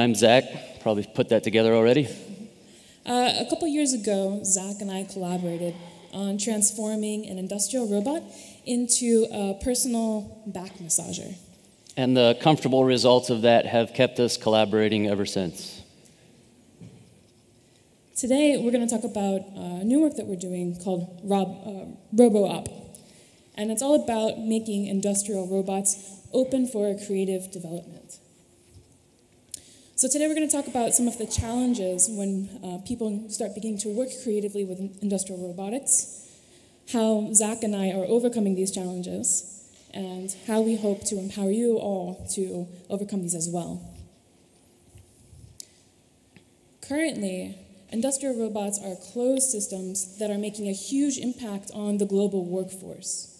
and I'm Zack. Probably put that together already. Uh, a couple years ago, Zack and I collaborated on transforming an industrial robot into a personal back massager. And the comfortable results of that have kept us collaborating ever since. Today, we're going to talk about uh, new work that we're doing called Rob, uh, RoboOp. And it's all about making industrial robots open for creative development. So today we're going to talk about some of the challenges when uh, people start beginning to work creatively with industrial robotics, how Zack and I are overcoming these challenges, and how we hope to empower you all to overcome these as well. Currently, industrial robots are closed systems that are making a huge impact on the global workforce.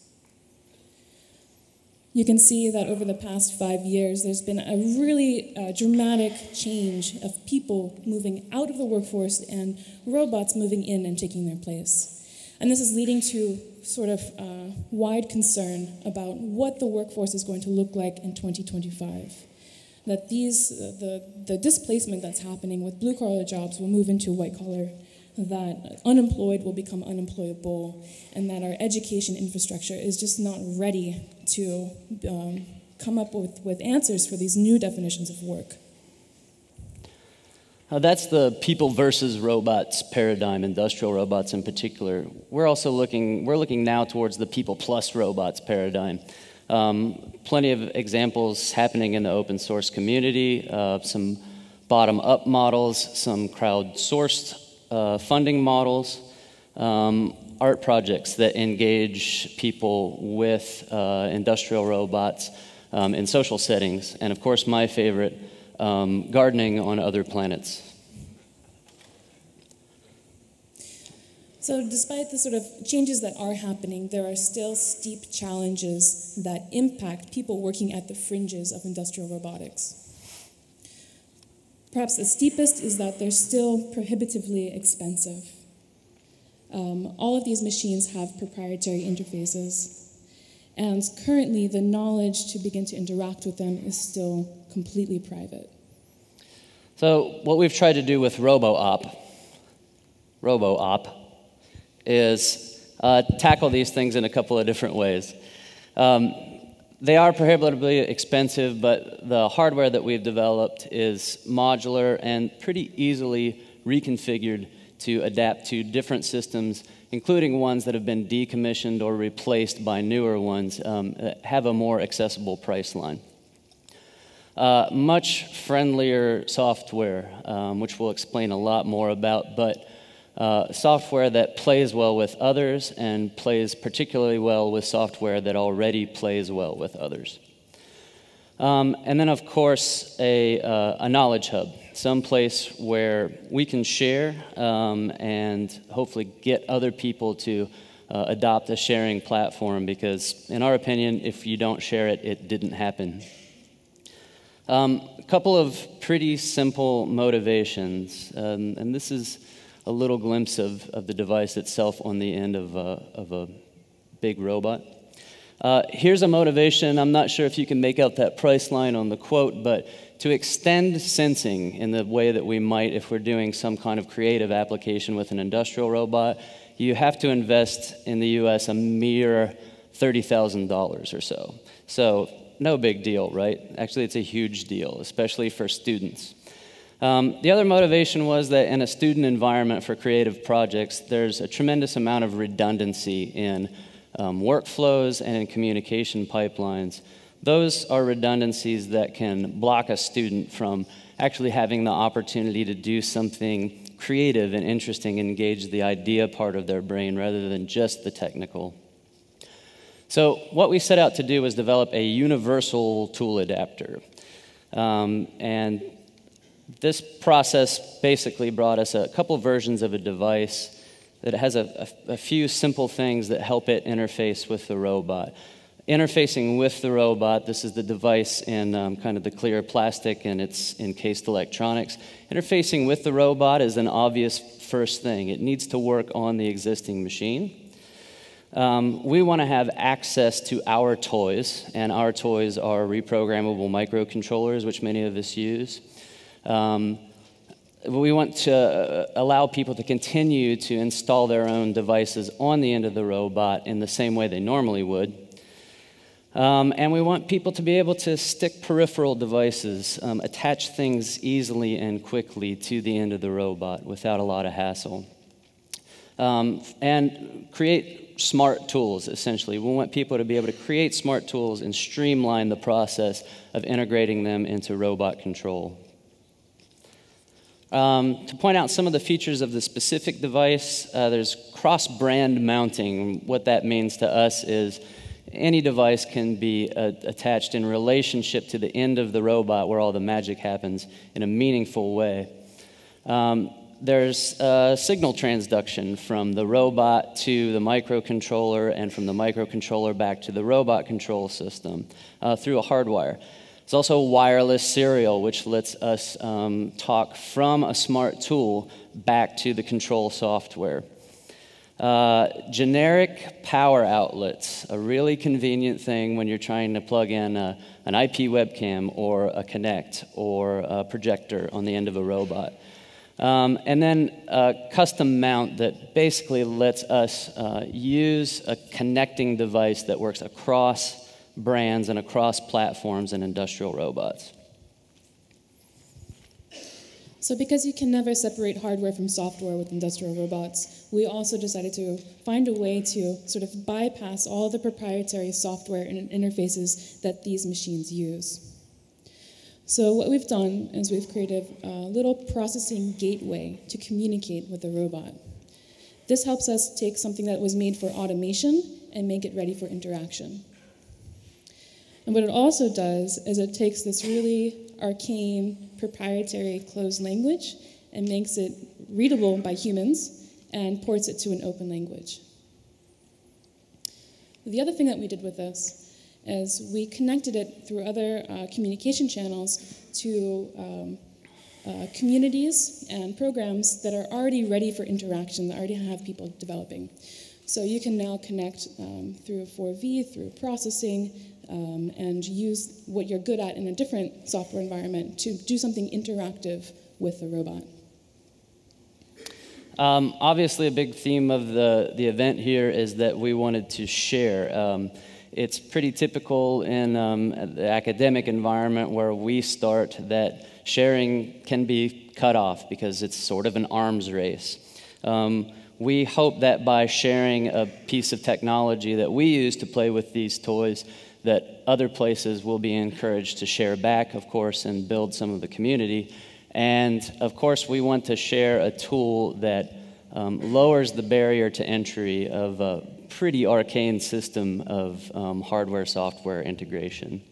You can see that over the past five years, there's been a really uh, dramatic change of people moving out of the workforce and robots moving in and taking their place. And this is leading to sort of uh, wide concern about what the workforce is going to look like in 2025. That these, uh, the, the displacement that's happening with blue collar jobs will move into white collar that unemployed will become unemployable, and that our education infrastructure is just not ready to um, come up with, with answers for these new definitions of work. Uh, that's the people versus robots paradigm, industrial robots in particular. We're also looking, we're looking now towards the people plus robots paradigm. Um, plenty of examples happening in the open source community, uh, some bottom up models, some crowd-sourced uh, funding models, um, art projects that engage people with uh, industrial robots um, in social settings, and of course, my favorite, um, gardening on other planets. So, despite the sort of changes that are happening, there are still steep challenges that impact people working at the fringes of industrial robotics. Perhaps the steepest is that they're still prohibitively expensive. Um, all of these machines have proprietary interfaces, and currently the knowledge to begin to interact with them is still completely private. So, what we've tried to do with RoboOp, RoboOp, is uh, tackle these things in a couple of different ways. Um, they are prohibitively expensive, but the hardware that we've developed is modular and pretty easily reconfigured to adapt to different systems, including ones that have been decommissioned or replaced by newer ones, um, that have a more accessible price line. Uh, much friendlier software, um, which we'll explain a lot more about, but uh, software that plays well with others and plays particularly well with software that already plays well with others. Um, and then, of course, a, uh, a knowledge hub, some place where we can share um, and hopefully get other people to uh, adopt a sharing platform because, in our opinion, if you don't share it, it didn't happen. Um, a couple of pretty simple motivations, um, and this is a little glimpse of, of the device itself on the end of a, of a big robot. Uh, here's a motivation. I'm not sure if you can make out that price line on the quote, but to extend sensing in the way that we might if we're doing some kind of creative application with an industrial robot, you have to invest in the US a mere $30,000 or so. So, no big deal, right? Actually, it's a huge deal, especially for students. Um, the other motivation was that in a student environment for creative projects, there's a tremendous amount of redundancy in um, workflows and in communication pipelines. Those are redundancies that can block a student from actually having the opportunity to do something creative and interesting, engage the idea part of their brain rather than just the technical. So, what we set out to do was develop a universal tool adapter. Um, and this process basically brought us a couple versions of a device that has a, a, a, few simple things that help it interface with the robot. Interfacing with the robot, this is the device in um, kind of the clear plastic and it's encased electronics. Interfacing with the robot is an obvious first thing. It needs to work on the existing machine. Um, we want to have access to our toys, and our toys are reprogrammable microcontrollers, which many of us use. Um, we want to uh, allow people to continue to install their own devices on the end of the robot in the same way they normally would. Um, and we want people to be able to stick peripheral devices, um, attach things easily and quickly to the end of the robot without a lot of hassle. Um, and create smart tools, essentially. We want people to be able to create smart tools and streamline the process of integrating them into robot control. Um, to point out some of the features of the specific device, uh, there's cross brand mounting. What that means to us is any device can be uh, attached in relationship to the end of the robot where all the magic happens in a meaningful way. Um, there's a signal transduction from the robot to the microcontroller and from the microcontroller back to the robot control system uh, through a hardwire. There's also wireless serial, which lets us um, talk from a smart tool back to the control software. Uh, generic power outlets, a really convenient thing when you're trying to plug in a, an IP webcam or a Kinect or a projector on the end of a robot. Um, and then a custom mount that basically lets us uh, use a connecting device that works across brands and across platforms and industrial robots. So, because you can never separate hardware from software with industrial robots, we also decided to find a way to sort of bypass all the proprietary software and interfaces that these machines use. So, what we've done is we've created a little processing gateway to communicate with the robot. This helps us take something that was made for automation and make it ready for interaction. And what it also does is it takes this really arcane proprietary closed language and makes it readable by humans and ports it to an open language. The other thing that we did with this is we connected it through other uh, communication channels to um, uh, communities and programs that are already ready for interaction, that already have people developing. So you can now connect um, through 4V, through processing, um, and use what you're good at in a different software environment to do something interactive with the robot. Um, obviously, a big theme of the, the event here is that we wanted to share. Um, it's pretty typical in um, the academic environment where we start that sharing can be cut off because it's sort of an arms race. Um, we hope that by sharing a piece of technology that we use to play with these toys, that other places will be encouraged to share back, of course, and build some of the community. And of course, we want to share a tool that um, lowers the barrier to entry of a pretty arcane system of um, hardware software integration.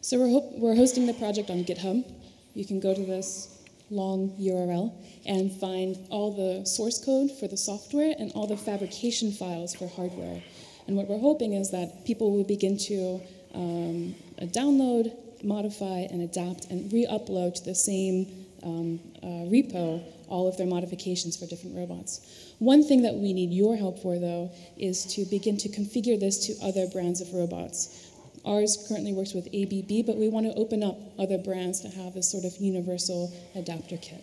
So, we're, ho- we're hosting the project on GitHub. You can go to this long URL and find all the source code for the software and all the fabrication files for hardware. And what we're hoping is that people will begin to um, download, modify, and adapt and re upload to the same um, uh, repo all of their modifications for different robots. One thing that we need your help for, though, is to begin to configure this to other brands of robots. Ours currently works with ABB, but we want to open up other brands to have this sort of universal adapter kit.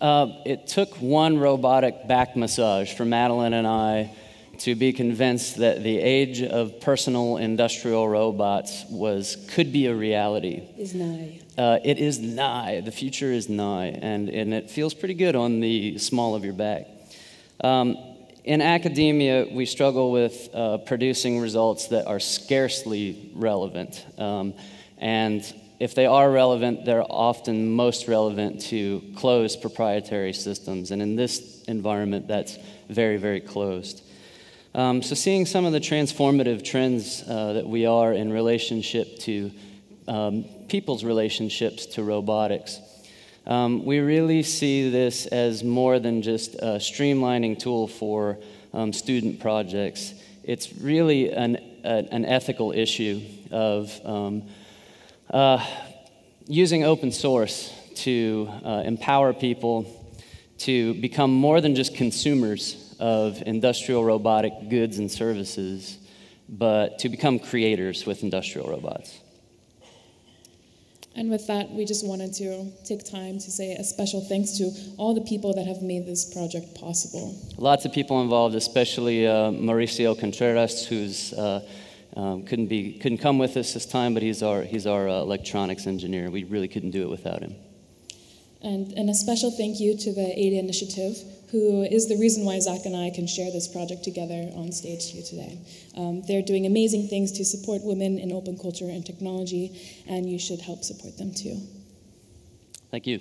Uh, it took one robotic back massage for Madeline and I to be convinced that the age of personal industrial robots was could be a reality. Is nigh. Uh, it is nigh. The future is nigh, and, and it feels pretty good on the small of your back. Um, in academia, we struggle with uh, producing results that are scarcely relevant. Um, and if they are relevant, they're often most relevant to closed proprietary systems. And in this environment, that's very, very closed. Um, so, seeing some of the transformative trends uh, that we are in relationship to um, people's relationships to robotics, um, we really see this as more than just a streamlining tool for um, student projects. It's really an, a, an ethical issue of um, uh, using open source to uh, empower people to become more than just consumers of industrial robotic goods and services, but to become creators with industrial robots. And with that, we just wanted to take time to say a special thanks to all the people that have made this project possible. Lots of people involved, especially uh, Mauricio Contreras, who's uh, um, couldn't be couldn't come with us this time, but he's our he's our uh, electronics engineer. We really couldn't do it without him. And, and a special thank you to the ADA Initiative, who is the reason why Zack and I can share this project together on stage here today. Um, they're doing amazing things to support women in open culture and technology, and you should help support them too. Thank you.